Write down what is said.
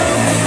Yeah.